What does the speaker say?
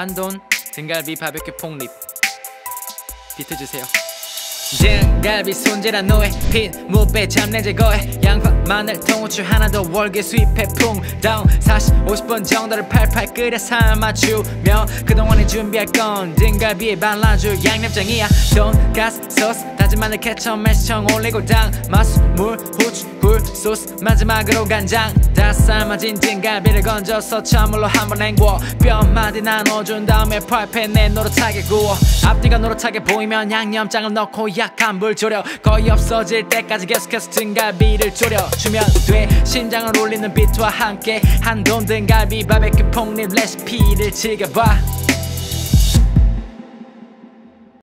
한돈 등갈비 바베큐 pork rib. 비트 주세요. 등갈비 손질한 뒤에 핏물 빼 잡내 제거해. 양파 마늘 통후추 하나 더 월계수 잎 해 풍다운. 40 50분 정도를 팔팔 끓여 삶아주며 그동안에 준비할 건 등갈비에 발라줄 양념장이야. 돈가스 소스 다진 마늘 케첩 매실청 올리고당. 맛술 물 후추 굴 소스 마지막으로 간장 다 삶아진 등갈비를 건져서 찬물로 한번 헹궈. 뼈마디 나눠준 다음에 프라이팬에 노릇하게 구워. 앞뒤가 노릇하게 보이면 양념장을 넣고 약한 불 졸여. 거의 없어질 때까지 계속해서 등갈비를 졸여주면 돼. 심장을 울리는 비트와 함께 한돈 등갈비 바베큐 폭립 레시피를 즐겨봐